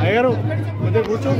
अगर मुझे पूछो।